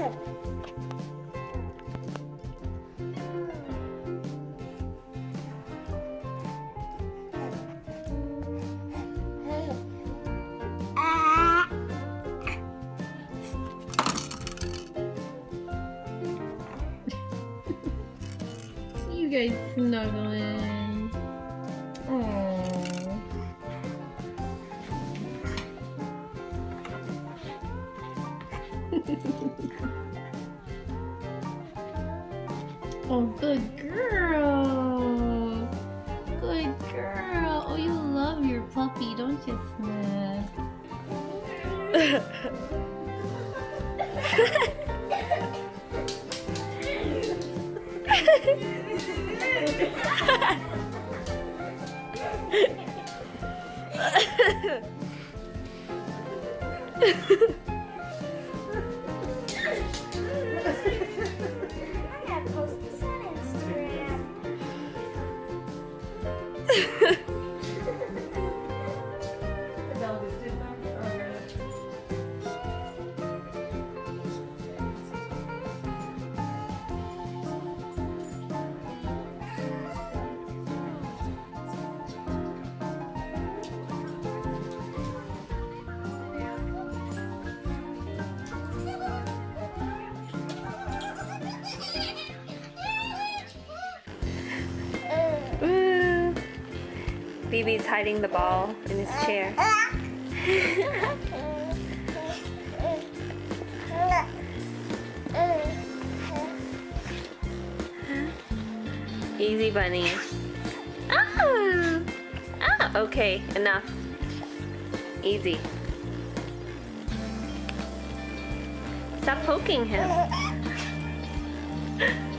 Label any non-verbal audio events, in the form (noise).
You guys snuggling. Aww. (laughs) oh, good girl. Good girl. Oh, you love your puppy, don't you, Smith? (laughs) BB's hiding the ball in his chair. Easy bunny. Ah! Ah, okay, enough. Easy. Stop poking him. (laughs)